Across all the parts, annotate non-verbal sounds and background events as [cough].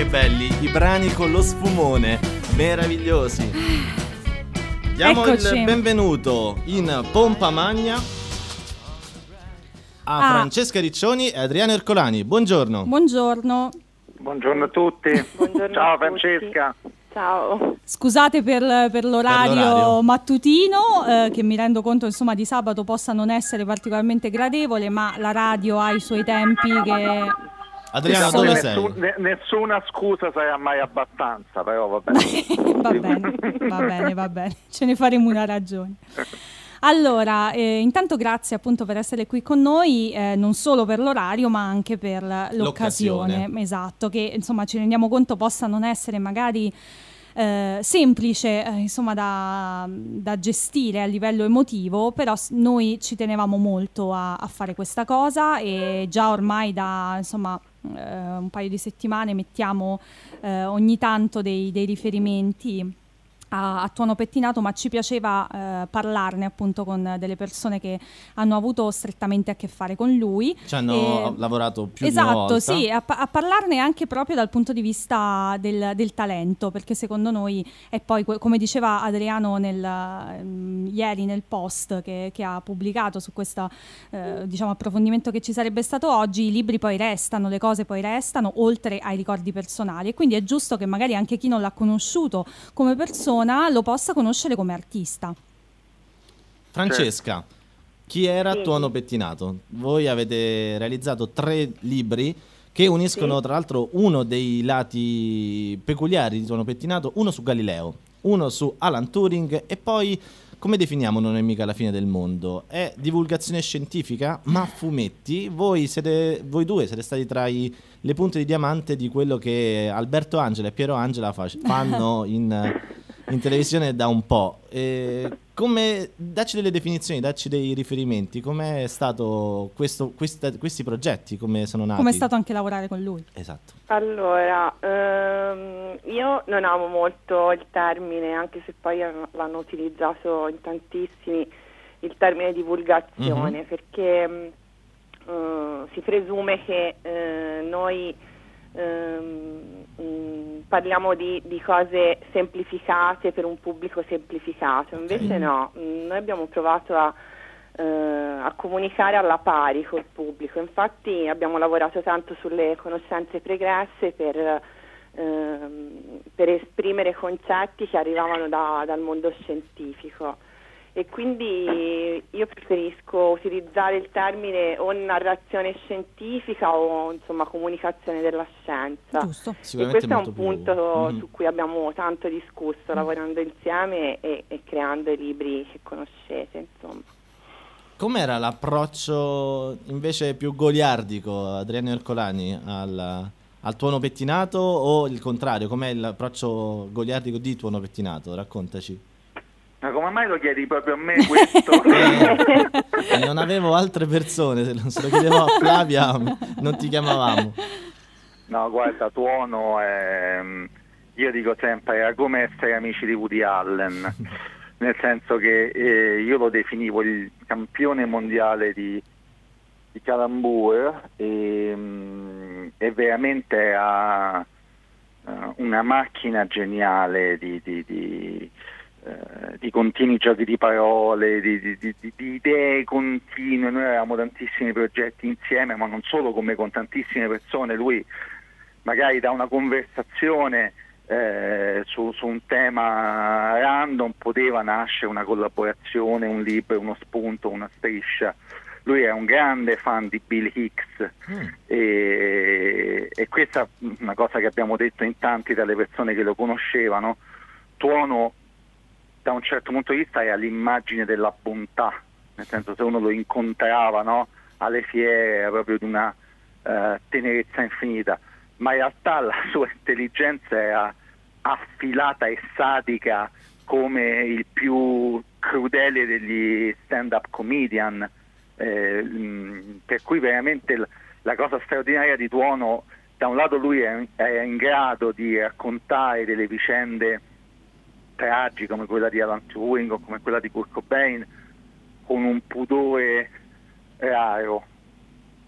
che belli, i brani con lo sfumone, meravigliosi. Diamo Eccoci. il benvenuto in Pompa Magna a Ah. Francesca Riccioni e Adriano Ercolani. Buongiorno. Buongiorno. Buongiorno a tutti. Buongiorno Ciao a tutti. Francesca. Ciao. Scusate per, per l'orario, Per l'orario. mattutino, eh, che mi rendo conto insomma di sabato possa non essere particolarmente gradevole, ma la radio ha i suoi tempi che... Adriano, Diciamo dove sei? nessun- ne- nessuna scusa sarà mai abbastanza, però va bene. [laughs] va bene, va bene, va bene, ce ne faremo una ragione. Allora, eh, intanto grazie appunto per essere qui con noi, eh, non solo per l'orario ma anche per l'occasione. L'occasione. Esatto, che insomma ci rendiamo conto possa non essere magari eh, semplice eh, insomma da, da gestire a livello emotivo, però s- noi ci tenevamo molto a, a fare questa cosa e già ormai da insomma un paio di settimane mettiamo eh, ogni tanto dei, dei riferimenti a, a tuono pettinato, ma ci piaceva eh, parlarne appunto con delle persone che hanno avuto strettamente a che fare con lui. Ci hanno E- lavorato più Esatto, volta. sì, a, a parlarne anche proprio dal punto di vista del, del talento, perché secondo noi, e poi come diceva Adriano nel, mm, ieri nel post che, che ha pubblicato su questo eh, diciamo, approfondimento che ci sarebbe stato oggi, i libri poi restano, le cose poi restano, oltre ai ricordi personali, e quindi è giusto che magari anche chi non l'ha conosciuto come persona lo possa conoscere come artista. Francesca, chi era Tuono Pettinato? Voi avete realizzato tre libri che uniscono tra l'altro uno dei lati peculiari di Tuono Pettinato, uno su Galileo, uno su Alan Turing e poi come definiamo Non è mica la fine del mondo? È divulgazione scientifica, ma fumetti. Voi, siete, voi due siete stati tra i- le punte di diamante di quello che Alberto Angela e Piero Angela fanno [laughs] in, [laughs] in televisione da un po'. E come, dacci delle definizioni, dacci dei riferimenti. Com'è stato questo, questa- questi progetti? Come sono nati? Come è stato anche lavorare con lui? Esatto. Allora, ehm, io non amo molto il termine, anche se poi hanno- l'hanno utilizzato in tantissimi, il termine divulgazione, Mhm. perché mm, eh, si presume che eh, noi mm, parliamo di, di cose semplificate per un pubblico semplificato, invece no, mm, noi abbiamo provato a eh, a comunicare alla pari col pubblico. Infatti abbiamo lavorato tanto sulle conoscenze pregresse per, ehm, per esprimere concetti che arrivavano da- dal mondo scientifico. E quindi io preferisco utilizzare il termine o narrazione scientifica o insomma comunicazione della scienza. Giusto. E questo è un molto più- punto Mhm. su cui abbiamo tanto discusso lavorando insieme e, e creando i libri che conoscete, insomma. Com'era l'approccio invece più goliardico, Adriano Ercolani, al, al tuono pettinato o il contrario? Com'è l'approccio goliardico di tuono pettinato? Raccontaci. Ma mai lo chiedi proprio a me questo? [laughs] E [laughs] non avevo altre persone, se non se lo chiedevo a Flavia non ti chiamavamo. no, guarda, tuono è... Io dico sempre, era come essere amici di Woody Allen, nel senso che eh, io lo definivo il campione mondiale di, di Calambour e, mm, e veramente era eh, una macchina geniale di, di- di, eh, di continui giochi di parole, di, di- di- di- idee continue. Noi avevamo tantissimi progetti insieme, ma non solo come con tantissime persone. Lui magari da una conversazione eh, su, su un tema random poteva nascere una collaborazione, un libro, uno spunto, una striscia. Lui è un grande fan di Bill Hicks e, e questa è una cosa che abbiamo detto in tanti dalle persone che lo conoscevano. Tuono da un certo punto di vista era l'immagine della bontà, nel senso se uno lo incontrava no, alle fiere era proprio di una eh, tenerezza infinita, ma in realtà la [laughs] sua intelligenza era affilata e sadica come il più crudele degli stand-up comedian, eh, mh, per cui veramente l- la cosa straordinaria di Tuono, da un lato lui è, è in grado di raccontare delle vicende tragiche come quella di Alan Turing o come quella di Kurt Cobain con un pudore raro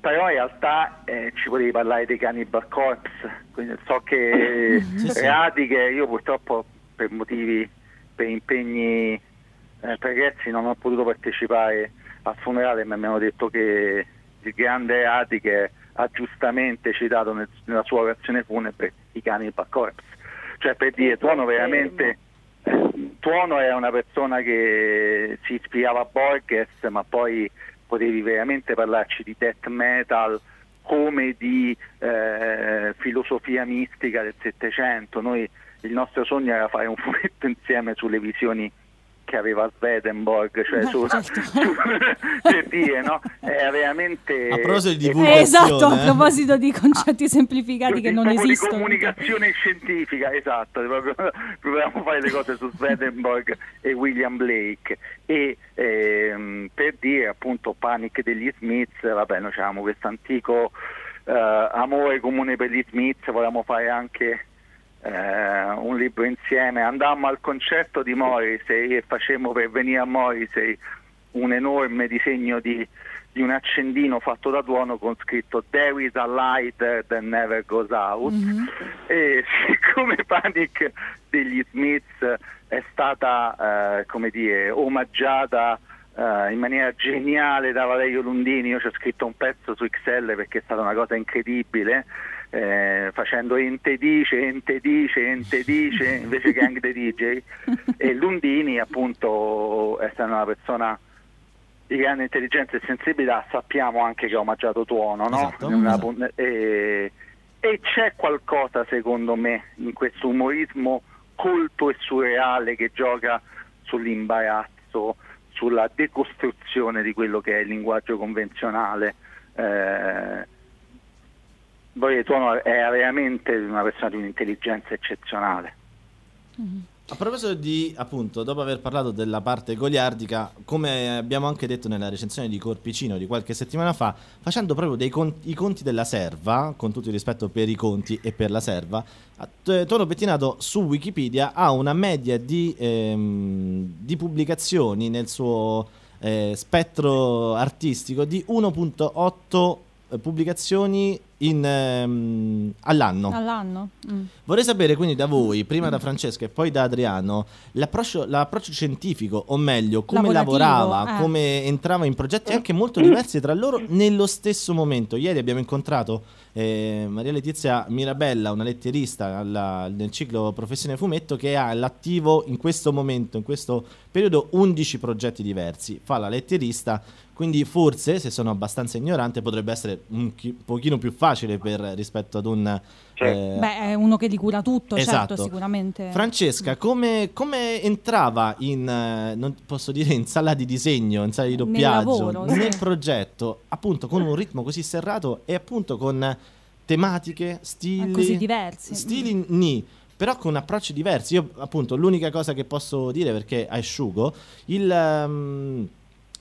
però in realtà eh, ci potevi parlare dei Cannibal Corpse, quindi so che [laughs] Sì, sì. Radiche io purtroppo per motivi, per impegni eh, pregressi non ho potuto partecipare al funerale ma mi hanno detto che il grande Radiche ha giustamente citato nel- nella sua orazione funebre i Cannibal Corpse, cioè per dire Tuono veramente... Tuono era una persona che si ispirava a Borges ma poi potevi veramente parlarci di death metal come di eh, filosofia mistica del Settecento. Il nostro sogno era fare un fumetto [laughs] insieme sulle visioni che aveva Swedenborg, cioè su, certo. su- per dire, no? Era veramente A proposito di eh, divulgazione, esatto, a eh. proposito di concetti semplificati che non esistono. di comunicazione scientifica, esatto, proprio- proviamo a fare le cose su Swedenborg e William Blake e ehm, per dire appunto Panic degli Smiths, vabbè noi avevamo questo antico eh, amore comune per gli Smiths, volevamo fare anche eh, un libro insieme, andammo al concerto di Morrissey e facemmo per venire a Morrissey un enorme disegno di, di un accendino fatto da Duono con scritto There is a light that never goes out. E [laughs] siccome Panic degli Smiths è stata eh, come dire omaggiata eh, in maniera geniale da Valerio Lundini, io ci ho scritto un pezzo su XL perché è stata una cosa incredibile eh, facendo ente dice, ente dice, ente dice invece che Gang the DJ e Lundini appunto essendo una persona di grande intelligenza e sensibilità sappiamo anche che ha omaggiato Tuono no? Esatto, una esatto. e, e c'è qualcosa secondo me in questo umorismo colto e surreale che gioca sull'imbarazzo sulla decostruzione di quello che è il linguaggio convenzionale eh, Tuono era veramente una persona di un'intelligenza eccezionale. A proposito di, appunto, dopo aver parlato della parte goliardica, come abbiamo anche detto nella recensione di Corpicino di qualche settimana fa, facendo proprio dei conti, i conti della serva, con tutto il rispetto per i conti e per la serva, a- t- Tono Pettinato su Wikipedia ha una media di, ehm, di pubblicazioni nel suo eh, spettro artistico di 1.8 eh, pubblicazioni in, ehm, all'anno. All'anno? Mm. Vorrei sapere quindi da voi, prima da Francesca e poi da Adriano, l'approccio, l'approccio scientifico, o meglio, come Lavorativo, lavorava, eh. come entrava in progetti anche molto diversi tra loro nello stesso momento. Ieri abbiamo incontrato eh, Maria Letizia Mirabella, una letterista alla- nel ciclo Professione Fumetto, che ha all'attivo in questo momento, in questo periodo, 11 progetti diversi. Fa la letterista, quindi forse, se sono abbastanza ignorante, potrebbe essere un chi- pochino più facile per, rispetto ad un... Certo. eh, Beh, è uno che di cura tutto, Esatto. certo, sicuramente. Francesca, come, come entrava in, eh, non posso dire in sala di disegno, in sala di Nel doppiaggio, lavoro, sì. nel progetto, appunto con un ritmo così serrato e appunto con tematiche, stili... Così diversi. Stili ni, però con approcci diversi. Io appunto l'unica cosa che posso dire perché asciugo, il... ehm,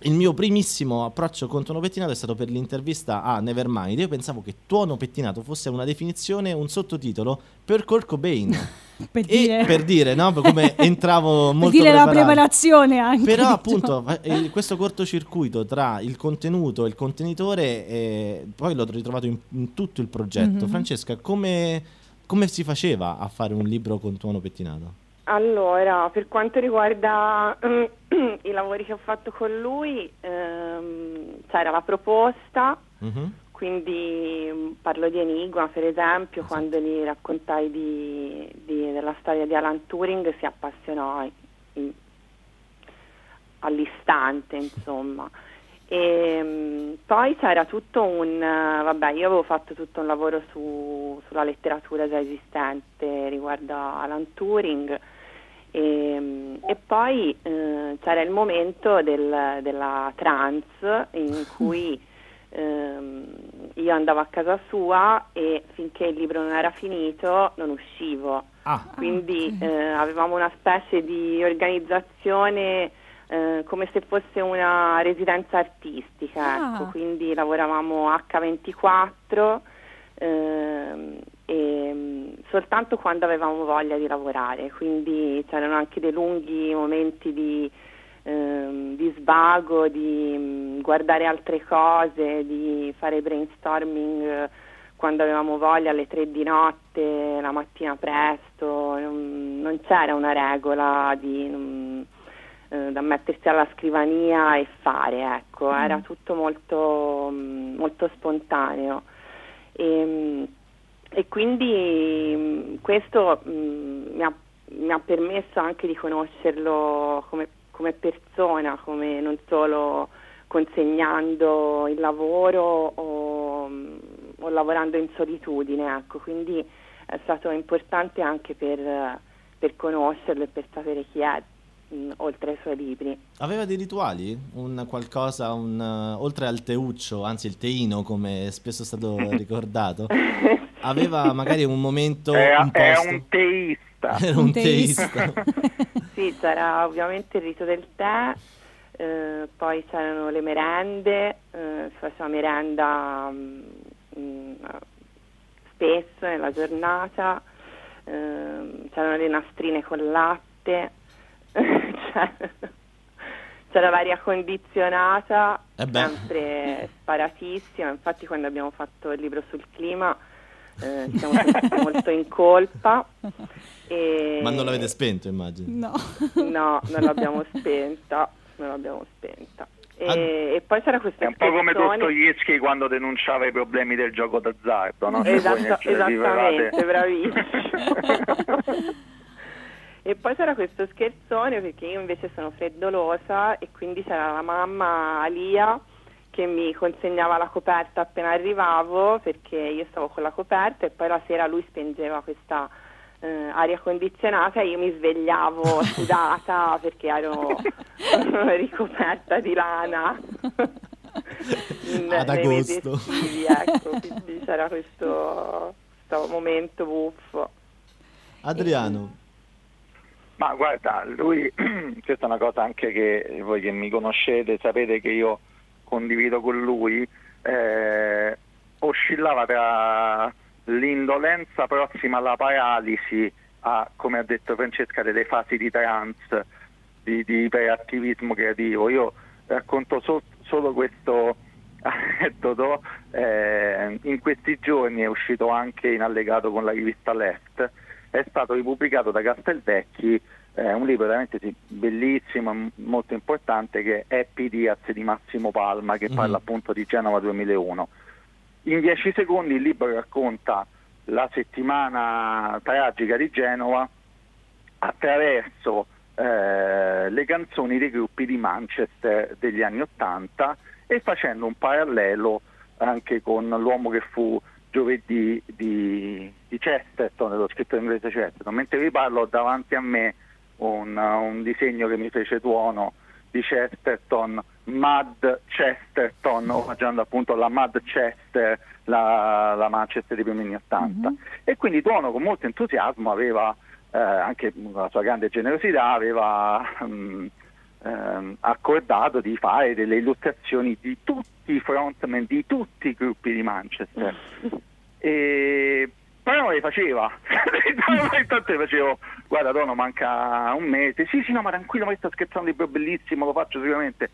il mio primissimo approccio con tuono pettinato è stato per l'intervista a Nevermind. Io pensavo che tuono pettinato fosse una definizione, un sottotitolo per Kurt Cobain. [laughs] per dire, per dire, no? Come [laughs] entravo per molto dire la preparato. preparazione anche. Però diciamo. appunto eh, questo cortocircuito tra il contenuto e il contenitore eh, poi l'ho ritrovato in, in tutto il progetto. Mhm. Francesca, come, come si faceva a fare un libro con tuono pettinato? Allora, per quanto riguarda [clears throat] i lavori che ho fatto con lui, ehm, c'era la proposta, Mhm. quindi mh, parlo di Enigma per esempio, quando gli raccontai di- di- della storia di Alan Turing si appassionò in- all'istante, insomma. E, mh, poi c'era tutto un, vabbè, io avevo fatto tutto un lavoro su- sulla letteratura già esistente riguardo a Alan Turing e, mh, e poi eh, c'era il momento del- della trance in [laughs] cui ehm, io andavo a casa sua e finché il libro non era finito non uscivo. Ah, Quindi ok. eh, avevamo una specie di organizzazione eh, come se fosse una residenza artistica, Ah. ecco. quindi lavoravamo H24 ehm, e soltanto quando avevamo voglia di lavorare, quindi c'erano anche dei lunghi momenti di, ehm, di svago, di, mm, guardare altre cose, di fare brainstorming eh, quando avevamo voglia alle tre di notte, la mattina presto, non, non c'era una regola di, non, eh, da mettersi alla scrivania e fare, ecco, mm. era tutto molto, mm, molto spontaneo. E, mm, e quindi questo mh, mi, ha, mi, ha, permesso anche di conoscerlo come, come persona, come non solo consegnando il lavoro o, o, lavorando in solitudine, ecco. quindi è stato importante anche per, per conoscerlo e per sapere chi è oltre ai suoi libri. Aveva dei rituali? Un qualcosa, un, uh, oltre al teuccio, anzi il teino come spesso è stato [laughs] ricordato, [laughs] aveva magari un momento... È, un, è un teista. [laughs] Era un, un teista. [laughs] sì, c'era ovviamente il rito del tè, eh, poi c'erano le merende, eh, si faceva merenda mh, mm, mm, spesso nella giornata, eh, c'erano le nastrine con latte, [laughs] c'era l'aria condizionata, eh sempre sparatissima, infatti quando abbiamo fatto il libro sul clima eh, siamo [laughs] molto in colpa. E... Ma non l'avete spento immagino? No, no non l'abbiamo spenta non l'abbiamo spenta. E, ah. e, poi c'era questa È un po' come Dostoevsky quando denunciava i problemi del gioco d'azzardo, no? Esatto, esattamente, bravissimo. [laughs] e poi c'era questo scherzone perché io invece sono freddolosa e quindi c'era la mamma Alia che mi consegnava la coperta appena arrivavo perché io stavo con la coperta e poi la sera lui spengeva questa eh, aria condizionata e io mi svegliavo [laughs] sudata perché ero [laughs] ricoperta di lana. In, Ad agosto. Estivi, ecco, quindi c'era questo, questo momento buffo. Adriano. Ma guarda, lui, [clears throat] questa è una cosa anche che voi che mi conoscete sapete che io condivido con lui, eh, oscillava tra l'indolenza prossima alla paralisi, a, come ha detto Francesca, delle fasi di trance, di, di iperattivismo creativo. Io racconto so, solo questo [laughs] aneddoto, eh, in questi giorni è uscito anche in allegato con la rivista Left, è stato ripubblicato da Castelvecchi eh, un libro veramente sì, bellissimo, molto importante che è Happy Diaz di Massimo Palma che mm-hmm. parla appunto di Genova 2001 in dieci secondi il libro racconta la settimana tragica di Genova attraverso eh, le canzoni dei gruppi di Manchester degli anni Ottanta e facendo un parallelo anche con l'uomo che fu giovedì di, di Chesterton, lo scritto in inglese Chesterton. Mentre vi parlo davanti a me un, un disegno che mi fece tuono di Chesterton, Mad Chesterton, omaggiando appunto la Mad Chester, la, la Manchester dei primi anni 80. Mm-hmm. E quindi Tuono con molto entusiasmo aveva, eh, anche la sua grande generosità, aveva um, um, accordato di fare delle illustrazioni di tutti i frontman, di tutti i gruppi di Manchester. e però non le faceva. [laughs] Intanto le facevo guarda Tono manca un mese. Sì sì no ma tranquillo ma sto scherzando il libro bellissimo lo faccio sicuramente.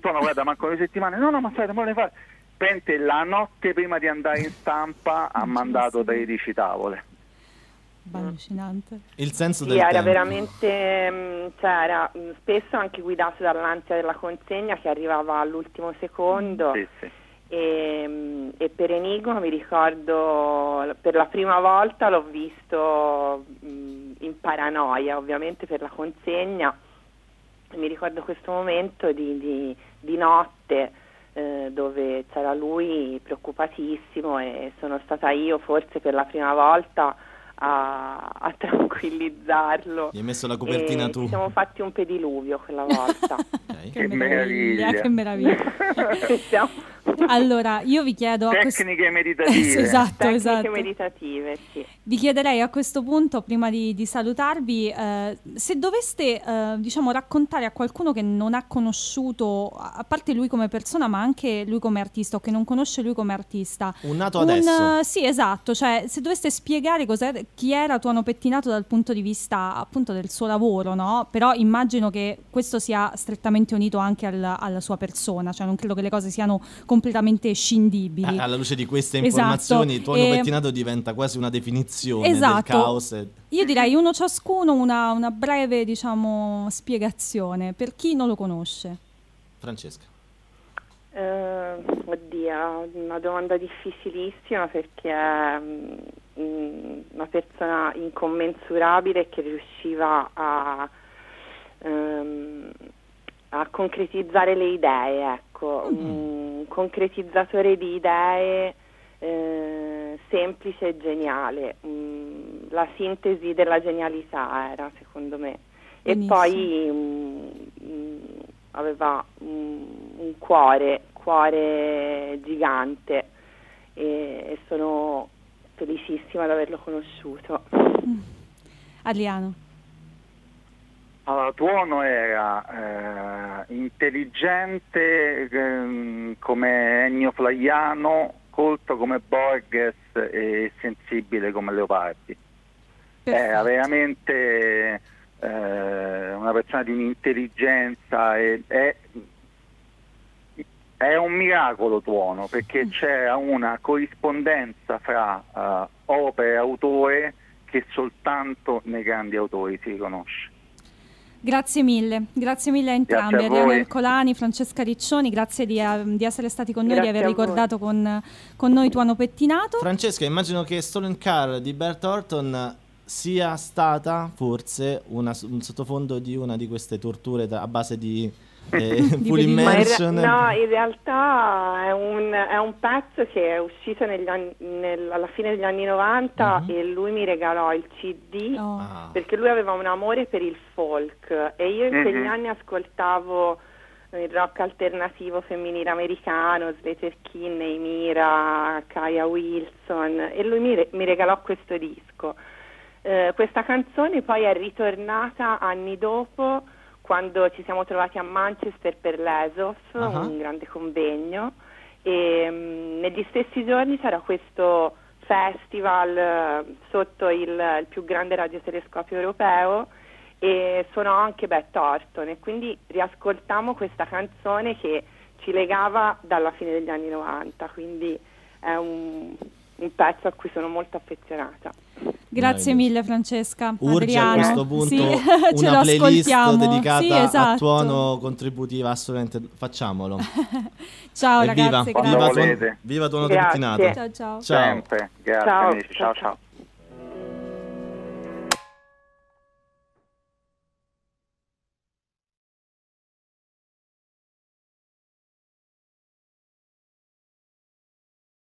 Tono guarda manca due settimane no no ma sai non le fare Pente la notte prima di andare in stampa ha mandato 13 tavole. Allucinante il senso sì, del era tempo. veramente mm, cioè era mm, spesso anche guidato dall'ansia della consegna che arrivava all'ultimo secondo. Sì, sì e, e, per Enigma mi ricordo per la prima volta l'ho visto in paranoia ovviamente per la consegna mi ricordo questo momento di, di, di notte eh, dove c'era lui preoccupatissimo e sono stata io forse per la prima volta a, a [laughs] tranquillizzarlo. Gli hai messo la copertina e tu. Ci siamo fatti un pediluvio quella volta. [laughs] okay. Che, meraviglia, che meraviglia. [laughs] siamo allora, io vi chiedo... Tecniche meditative. [laughs] esatto, Tecniche esatto. meditative, sì. Vi chiederei a questo punto, prima di, di salutarvi, eh, se doveste eh, diciamo, raccontare a qualcuno che non ha conosciuto, a parte lui come persona, ma anche lui come artista, o che non conosce lui come artista. Un nato adesso. eh, sì, esatto, cioè se doveste spiegare cos'è, chi era Tuono Pettinato dal punto di vista appunto del suo lavoro, no? Però immagino che questo sia strettamente unito anche al- alla sua persona, cioè non credo che le cose siano completamente scindibili. Eh, Alla luce di queste Esatto. informazioni, tuono E- pettinato diventa quasi una definizione Esatto. del caos. e- Io direi uno ciascuno una, una breve, diciamo, spiegazione per chi non lo conosce. Francesca. Eh, oddio, una domanda difficilissima perché è mm, una persona incommensurabile che riusciva a, ehm, a concretizzare le idee, ecco, un concretizzatore di idee eh, semplice e geniale, Mm, la sintesi della genialità era secondo me. E Benissimo. poi mm, mm, aveva mm, un cuore, cuore gigante e, e sono felicissima di averlo conosciuto. Adriano. Allora, Tuono era eh, intelligente ehm, come Ennio Flaiano, colto come Borges e sensibile come Leopardi. Era veramente eh, una persona di un'intelligenza e è, è un miracolo Tuono perché c'era una corrispondenza fra eh, opera e autore che soltanto nei grandi autori si riconosce. Grazie mille, grazie mille a entrambi, Grazie a Adriano voi. Ercolani, Francesca Riccioni, grazie di, eh, di essere stati con noi, Grazie di aver ricordato con, con noi Tuono Pettinato. Francesca, immagino che Stolen Car di Bert Orton sia stata forse una- un sottofondo di una di queste torture da- a base di eh, [laughs] full. Ma in, immersion. re- no, in realtà è un, è un pezzo che è uscito negli anni- nel- alla fine degli anni 90 Mhm. e lui mi regalò il CD Oh. Ah. perché lui aveva un amore per il folk e io in quegli Mhm. anni ascoltavo il rock alternativo femminile americano, Slater Kinney, Mira, Kaya Wilson e lui mi, re- mi regalò questo disco. Eh, questa canzone poi è ritornata anni dopo quando ci siamo trovati a Manchester per l'ESOF, Ah. un grande convegno e mm, negli stessi giorni c'era questo festival eh, sotto il, il più grande radiotelescopio europeo e suonò anche Beth Orton e quindi riascoltammo questa canzone che ci legava dalla fine degli anni 90, quindi è un, un pezzo a cui sono molto affezionata. Grazie Meraviglioso. mille Francesca. Urge Adriano. a questo punto [laughs] Sì, una playlist dedicata Sì, a esatto. tuono contributiva, assolutamente facciamolo. [laughs] Ciao Evviva, ragazzi, viva, volete. tuono, viva tuono Grazie. Ciao ciao. Ciao. Sempre. Grazie Ciao, amici, ciao ciao, ciao.